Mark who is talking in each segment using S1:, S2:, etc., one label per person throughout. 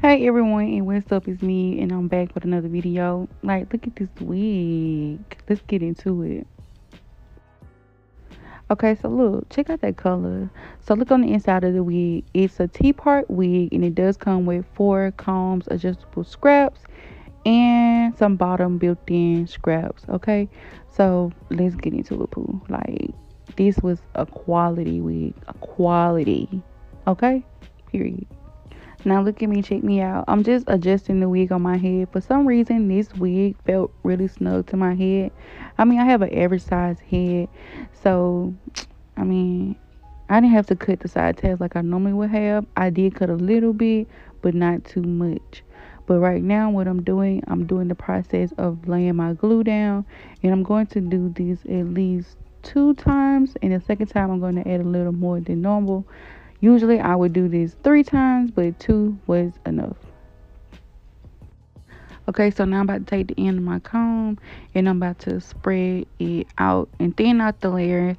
S1: Hey everyone, and what's up? It's me, and I'm back with another video. Like, look at this wig. Let's get into it. Okay, so look, check out that color. So look on the inside of the wig. It's a T-part wig, and it does come with four combs, adjustable straps, and some bottom built-in straps. Okay, so let's get into it, poo. Like, this was a quality wig, a quality. Okay, period. Now look at me, check me out. I'm just adjusting the wig on my head. For some reason, this wig felt really snug to my head. I mean, I have an average size head. So, I mean, I didn't have to cut the side tabs like I normally would have. I did cut a little bit, but not too much. But right now, what I'm doing, I'm doing the process of laying my glue down. And I'm going to do this at least two times. And the second time, I'm going to add a little more than normal. Usually I would do this three times, but two was enough. Okay, so now I'm about to take the end of my comb and I'm about to spread it out and thin out the layer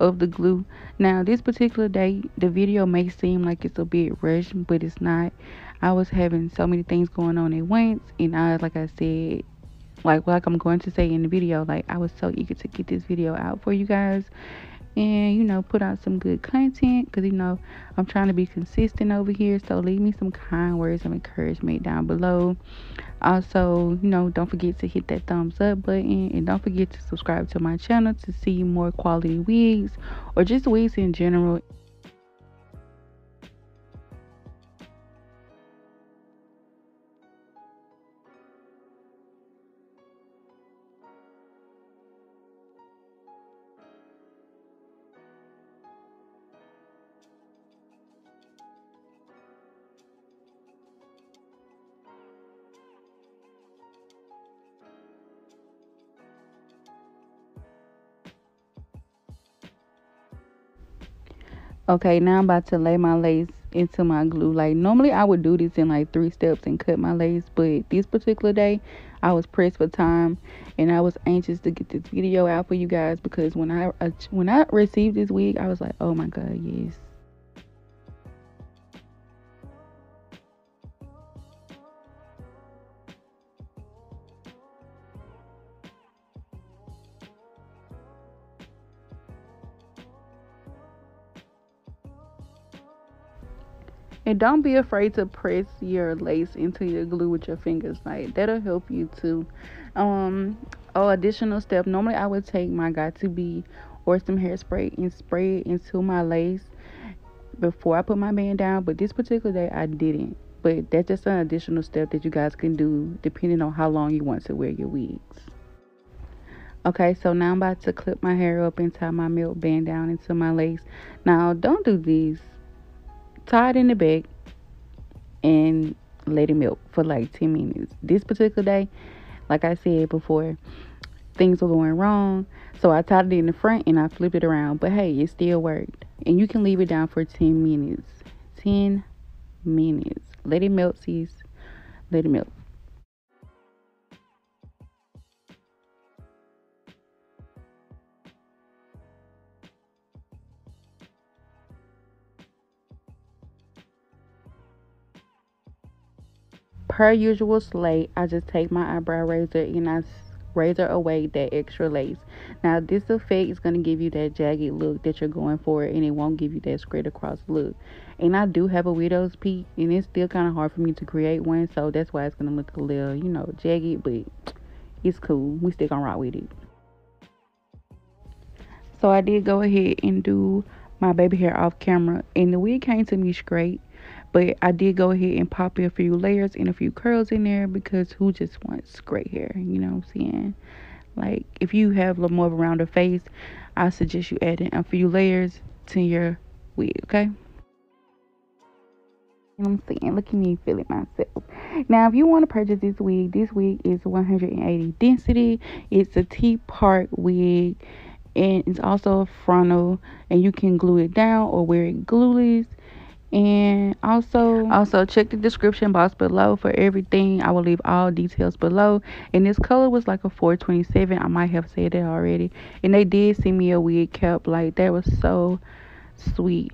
S1: of the glue. Now, this particular day, the video may seem like it's a bit rushed, but it's not. I was having so many things going on at once, and I, like I said, like like I'm going to say in the video, like I was so eager to get this video out for you guys and you know put out some good content because you know i'm trying to be consistent over here. So leave me some kind words of encouragement down below. Also you know don't forget to hit that thumbs up button and don't forget to subscribe to my channel to see more quality wigs or just wigs in general Okay, now I'm about to lay my lace into my glue. Like normally I would do this in like three steps and cut my lace, but this particular day I was pressed for time and I was anxious to get this video out for you guys because when I uh, when I received this wig, I was like, "Oh my god, yes." And don't be afraid to press your lace into your glue with your fingers. Like that'll help you too. Um oh additional step. Normally I would take my Got2b or some hairspray and spray it into my lace before I put my band down. But this particular day I didn't. But that's just an additional step that you guys can do depending on how long you want to wear your wigs. Okay, so now I'm about to clip my hair up and tie my melt band down into my lace. Now, don't do these tie it in the back and let it melt for like 10 minutes. This particular day, like I said before, things were going wrong. So I tied it in the front and I flipped it around. But hey, it still worked. And you can leave it down for 10 minutes. 10 minutes. Let it melt, sis. Let it melt. Per usual slate i just take my eyebrow razor and i razor away that extra lace. Now this effect is going to give you that jagged look that you're going for and it won't give you that straight across look. And i do have a widow's peak and it's still kind of hard for me to create one so that's why it's going to look a little you know jagged but it's cool. We still gonna rock with it. So i did go ahead and do my baby hair off camera and the wig came to me straight but I did go ahead and pop in a few layers and a few curls in there because who just wants gray hair? You know what I'm saying? Like, if you have a little more of a rounder face, I suggest you add in a few layers to your wig, okay? You know what I'm saying? Look at me feeling myself. Now, if you want to purchase this wig, this wig is 180 density. It's a T-part wig. And it's also a frontal. And you can glue it down or wear it glueless and also also check the description box below for everything. I will leave all details below. And this color was like a 427 i might have said that already. And they did send me a wig cap. Like that was so sweet.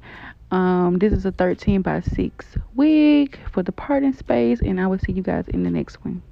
S1: Um this is a 13 by 6 wig for the parting space. And i will see you guys in the next one